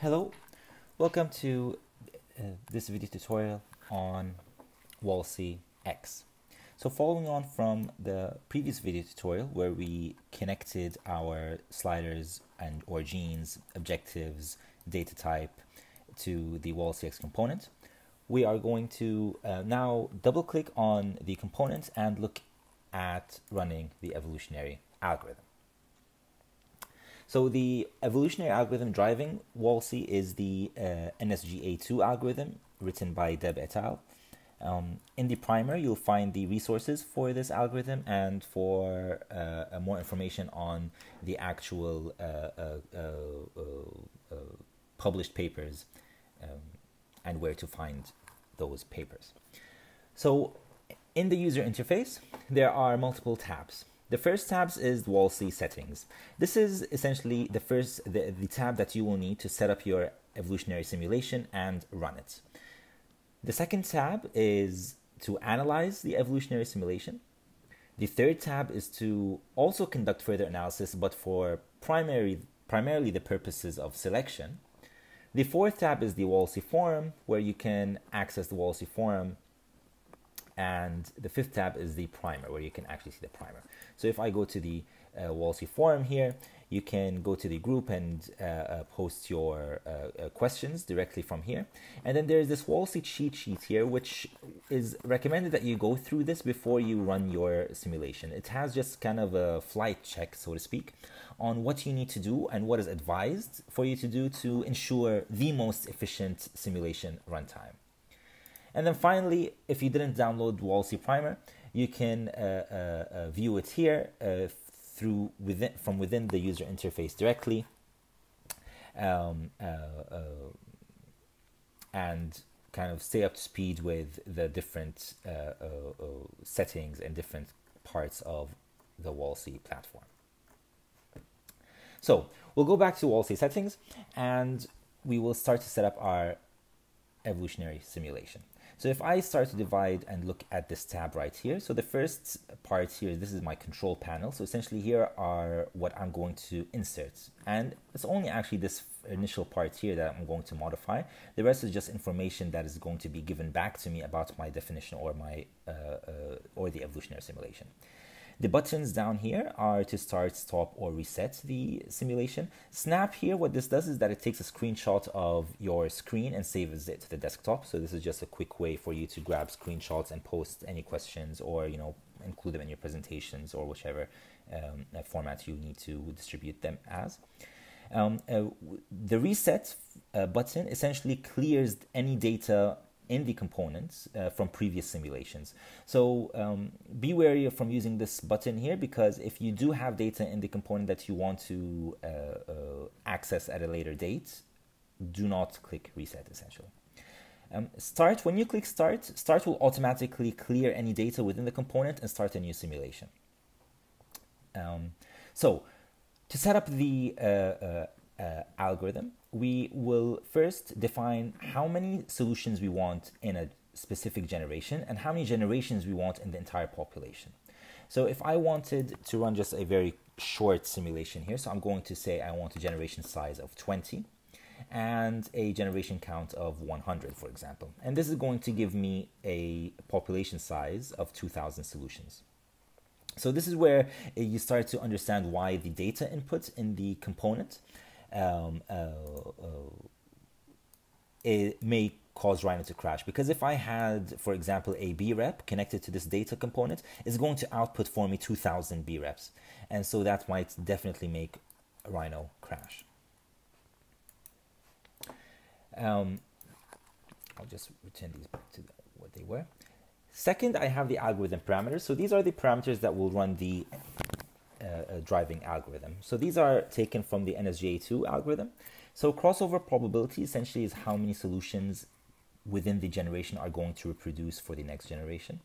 Hello, welcome to uh, this video tutorial on Wallacei X. So following on from the previous video tutorial where we connected our sliders and or genes, objectives, data type to the Wallacei X component, we are going to uh, now double click on the component and look at running the evolutionary algorithm. So the evolutionary algorithm driving Wallacei is the uh, NSGA2 algorithm written by Deb et al. Um, in the primer, you'll find the resources for this algorithm and for uh, more information on the actual uh, uh, uh, uh published papers um, and where to find those papers. So in the user interface, there are multiple tabs. The first tab is Wallacei settings. This is essentially the first the, the tab that you will need to set up your evolutionary simulation and run it. The second tab is to analyze the evolutionary simulation. The third tab is to also conduct further analysis, but for primary, primarily the purposes of selection. The fourth tab is the Wallacei forum, where you can access the Wallacei forum and the fifth tab is the primer where you can actually see the primer. So if I go to the uh, Wallacei forum here, you can go to the group and uh, uh, post your uh, uh, questions directly from here. And then there's this Wallacei cheat sheet here, which is recommended that you go through this before you run your simulation. It has just kind of a flight check, so to speak, on what you need to do and what is advised for you to do to ensure the most efficient simulation runtime. And then finally, if you didn't download Wallacei Primer, you can uh, uh, uh, view it here uh, through within from within the user interface directly, um, uh, and kind of stay up to speed with the different settings and different parts of the Wallacei platform. So we'll go back to Wallacei settings and we will start to set up our evolutionary simulation. So if I start to divide and look at this tab right here, so the first part here, this is my control panel. So essentially here are what I'm going to insert. And it's only actually this initial part here that I'm going to modify. The rest is just information that is going to be given back to me about my definition or my uh, uh, or the evolutionary simulation. The buttons down here are to start, stop, or reset the simulation. Snap here, what this does is that it takes a screenshot of your screen and saves it to the desktop. So this is just a quick way for you to grab screenshots and post any questions or, you know, include them in your presentations or whichever um, format you need to distribute them as. Um, uh, the reset uh, button essentially clears any data in the components uh, from previous simulations. So um, be wary from using this button here because if you do have data in the component that you want to uh, uh, access at a later date, do not click reset essentially. Um, start, when you click start, start will automatically clear any data within the component and start a new simulation. Um, so to set up the uh, uh, uh, algorithm, we will first define how many solutions we want in a specific generation and how many generations we want in the entire population. So if I wanted to run just a very short simulation here, so I'm going to say I want a generation size of 20 and a generation count of 100, for example. And this is going to give me a population size of 2000 solutions. So this is where you start to understand why the data input in the component um, uh, uh, it may cause Rhino to crash because if I had, for example, a B rep connected to this data component, it's going to output for me 2000 B reps. And so that might definitely make Rhino crash. Um, I'll just return these back to what they were. Second, I have the algorithm parameters. So these are the parameters that will run the uh, driving algorithm. So these are taken from the NSGA2 algorithm. So crossover probability essentially is how many solutions within the generation are going to reproduce for the next generation.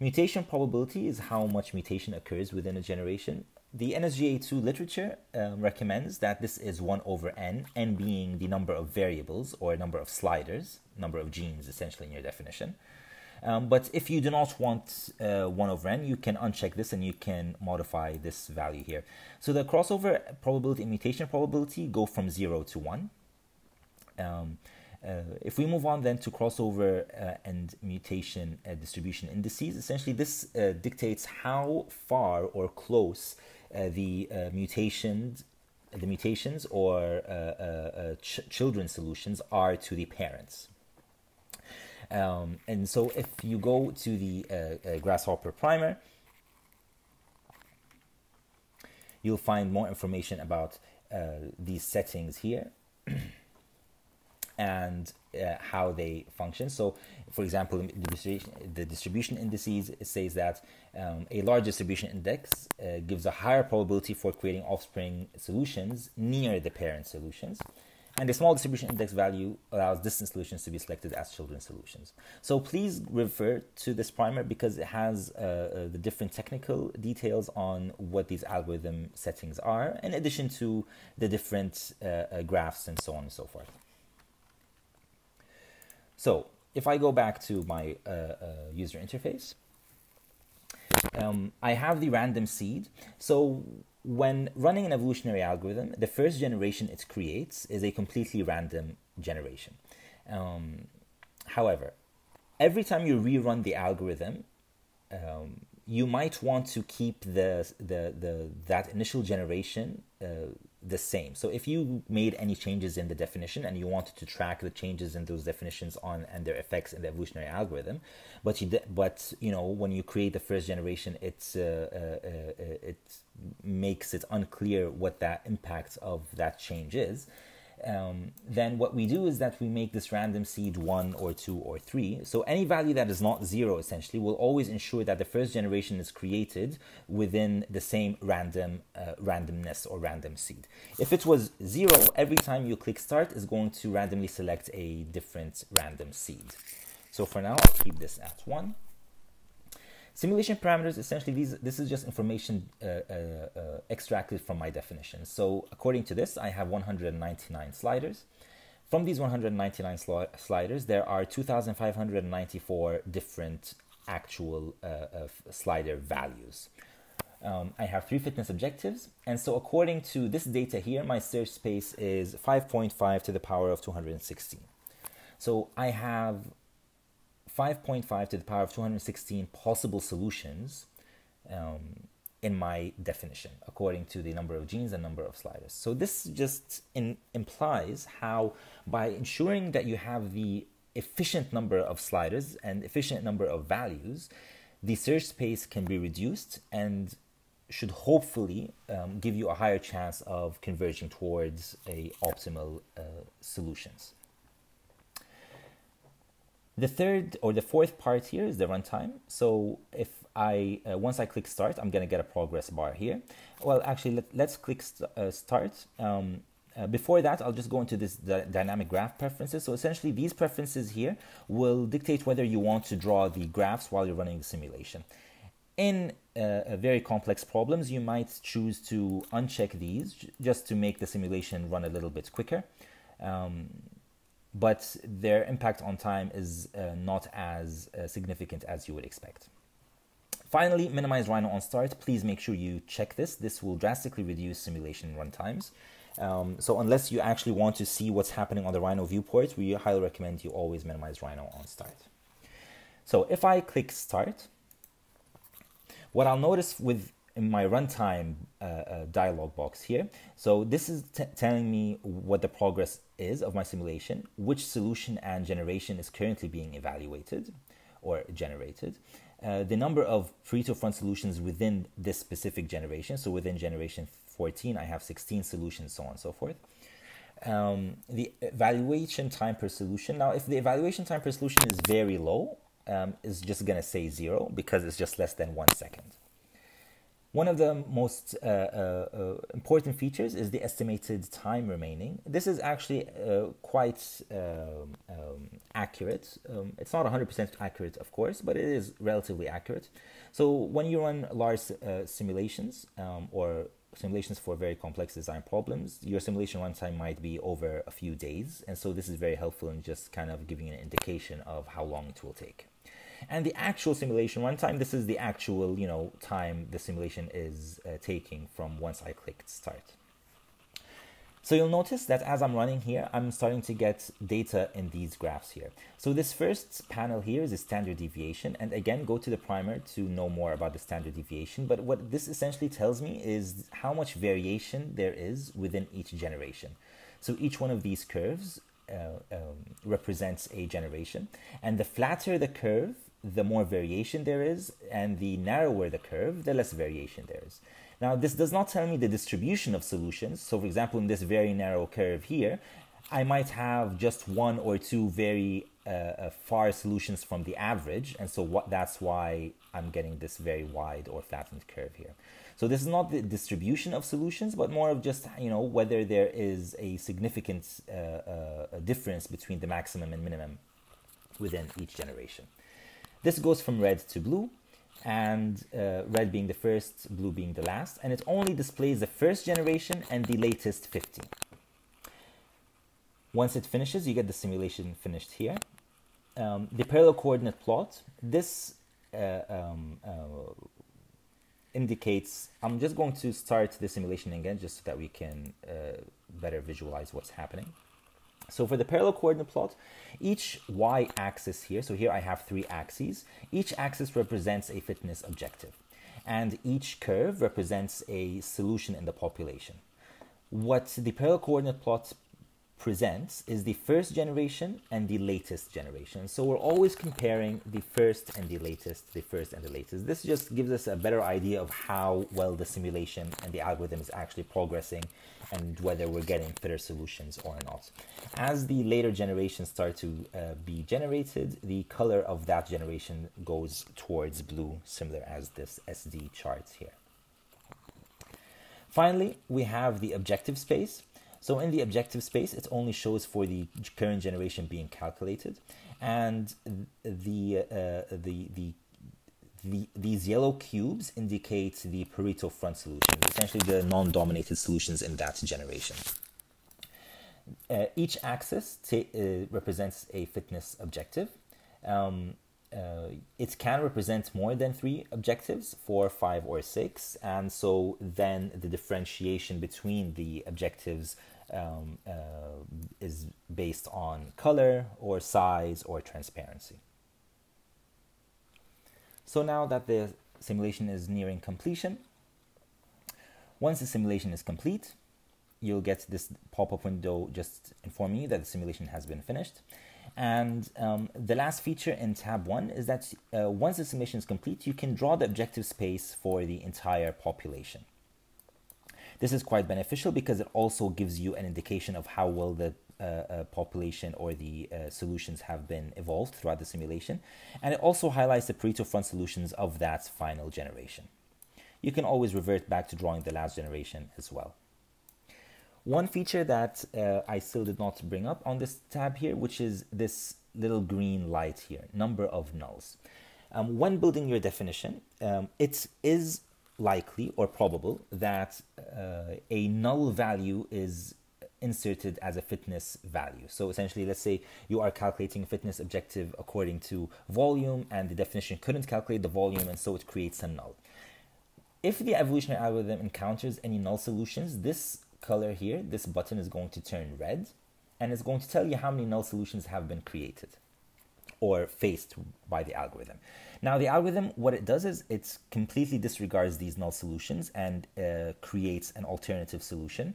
Mutation probability is how much mutation occurs within a generation. The NSGA2 literature um, recommends that this is 1 over n, n being the number of variables or number of sliders, number of genes essentially in your definition. Um, but if you do not want uh, 1 over n, you can uncheck this and you can modify this value here. So the crossover probability and mutation probability go from 0 to 1. Um, uh, if we move on then to crossover uh, and mutation uh, distribution indices, essentially this uh, dictates how far or close uh, the uh, mutations, the mutations or ch- children solutions are to the parents. Um, and so if you go to the grasshopper primer, you'll find more information about these settings here. and uh, how they function. So, for example, the distribution, the distribution indices says that um, a large distribution index uh, gives a higher probability for creating offspring solutions near the parent solutions. And the small distribution index value allows distant solutions to be selected as children solutions. So please refer to this primer because it has uh, uh, the different technical details on what these algorithm settings are, in addition to the different uh, uh graphs and so on and so forth. So if I go back to my uh, uh, user interface, um, I have the random seed. So when running an evolutionary algorithm, the first generation it creates is a completely random generation. Um, however, every time you rerun the algorithm, um, you might want to keep the, the, the that initial generation uh, the same. So if you made any changes in the definition and you wanted to track the changes in those definitions on and their effects in the evolutionary algorithm, but you did but you know when you create the first generation, it's uh, uh, uh, it makes it unclear what that impact of that change is um, then what we do is that we make this random seed one or two or three. So any value that is not zero essentially will always ensure that the first generation is created within the same random uh, randomness or random seed. If it was zero, every time you click start is going to randomly select a different random seed. So for now, I'll keep this at one. Simulation parameters, essentially, these this is just information uh, uh, uh, extracted from my definition. So according to this, I have 199 sliders. From these 199 sli sliders, there are 2,594 different actual uh, slider values. Um, I have three fitness objectives, and so according to this data here, my search space is 5.5 to the power of 216. So I have 5.5 to the power of 216 possible solutions um, in my definition, according to the number of genes and number of sliders. So this just in, implies how by ensuring that you have the efficient number of sliders and efficient number of values, the search space can be reduced and should hopefully um, give you a higher chance of converging towards a optimal uh, solutions. The third or the fourth part here is the runtime. So if I uh, once I click start, I'm gonna get a progress bar here. Well, actually, let, us click st uh, start. Um, uh, before that, I'll just go into this dynamic graph preferences. So essentially, these preferences here will dictate whether you want to draw the graphs while you're running the simulation. In uh, very complex problems, you might choose to uncheck these just to make the simulation run a little bit quicker. Um, but their impact on time is uh, not as uh, significant as you would expect. Finally, minimize Rhino on start. Please make sure you check this. This will drastically reduce simulation run times. Um, so unless you actually want to see what's happening on the Rhino viewport, we highly recommend you always minimize Rhino on start. So if I click start, what I'll notice with in my runtime uh, uh, dialog box here. So this is telling me what the progress is of my simulation, which solution and generation is currently being evaluated or generated, uh, the number of Pareto front solutions within this specific generation. So within generation 14, I have 16 solutions, so on and so forth. Um, the evaluation time per solution. Now, if the evaluation time per solution is very low, um, is just going to say zero because it's just less than one second. One of the most uh, uh, uh, important features is the estimated time remaining. This is actually uh, quite um, um, accurate. Um, it's not 100% accurate, of course, but it is relatively accurate. So when you run large uh, simulations um, or simulations for very complex design problems, your simulation runtime might be over a few days. And so this is very helpful in just kind of giving an indication of how long it will take. And the actual simulation runtime, this is the actual, you know, time the simulation is uh, taking from once I clicked start. So you'll notice that as I'm running here, I'm starting to get data in these graphs here. So this first panel here is a standard deviation. And again, go to the primer to know more about the standard deviation. But what this essentially tells me is how much variation there is within each generation. So each one of these curves uh, um, represents a generation. And the flatter the curve, the more variation there is. And the narrower the curve, the less variation there is. Now, this does not tell me the distribution of solutions. So, for example, in this very narrow curve here, I might have just one or two very uh, uh, far solutions from the average, and so what, that's why I'm getting this very wide or flattened curve here. So this is not the distribution of solutions, but more of just you know whether there is a significant uh, uh, difference between the maximum and minimum within each generation. This goes from red to blue, and uh, red being the first, blue being the last, and it only displays the first generation and the latest 50. Once it finishes, you get the simulation finished here. Um, the parallel coordinate plot, this uh, um, uh, indicates, I'm just going to start the simulation again just so that we can uh, better visualize what's happening. So for the parallel coordinate plot, each y-axis here, so here I have three axes, each axis represents a fitness objective, and each curve represents a solution in the population. What the parallel coordinate plot presents is the first generation and the latest generation. So we're always comparing the first and the latest, the first and the latest. This just gives us a better idea of how well the simulation and the algorithm is actually progressing and whether we're getting better solutions or not. As the later generations start to uh, be generated, the color of that generation goes towards blue, similar as this SD chart here. Finally, we have the objective space. So in the objective space, it only shows for the current generation being calculated, and the uh, the the the, these yellow cubes indicate the Pareto front solutions, essentially the non-dominated solutions in that generation. Uh, each axis uh, represents a fitness objective. Um, uh, it can represent more than three objectives, four, five, or six, and so then the differentiation between the objectives um, uh, is based on color or size or transparency. So now that the simulation is nearing completion, once the simulation is complete, you'll get this pop-up window just informing you that the simulation has been finished. And um, the last feature in tab 1 is that uh, once the simulation is complete, you can draw the objective space for the entire population. This is quite beneficial because it also gives you an indication of how well the uh, uh, population or the uh, solutions have been evolved throughout the simulation. And it also highlights the Pareto front solutions of that final generation. You can always revert back to drawing the last generation as well. One feature that uh, I still did not bring up on this tab here, which is this little green light here, number of nulls. Um, when building your definition, um, it is likely or probable that uh, a null value is inserted as a fitness value. So essentially, let's say you are calculating fitness objective according to volume and the definition couldn't calculate the volume and so it creates a null. If the evolutionary algorithm encounters any null solutions, this color here, this button is going to turn red and it's going to tell you how many null solutions have been created or faced by the algorithm. Now, the algorithm, what it does is it completely disregards these null solutions and uh, creates an alternative solution.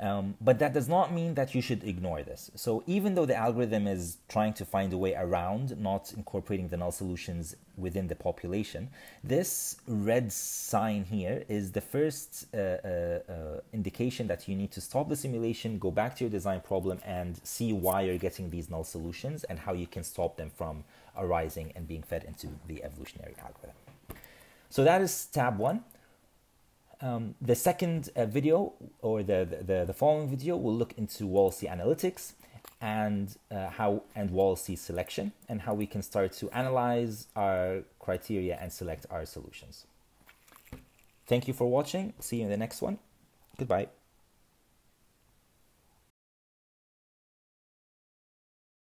Um, but that does not mean that you should ignore this. So even though the algorithm is trying to find a way around not incorporating the null solutions within the population, this red sign here is the first uh, uh, uh, indication that you need to stop the simulation, go back to your design problem, and see why you're getting these null solutions and how you can stop them from arising and being fed into the evolutionary algorithm. So that is tab one. Um, the second uh, video or the, the, the following video will look into Wallacei analytics and uh, how and Wallacei selection and how we can start to analyze our criteria and select our solutions. Thank you for watching. See you in the next one. Goodbye.